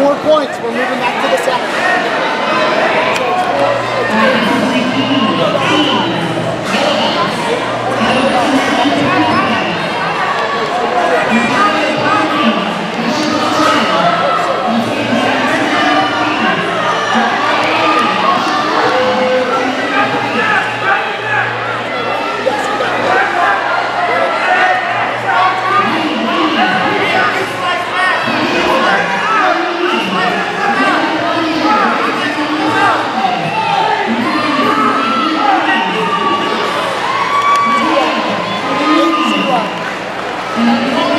points. We're moving back to the second. Okay,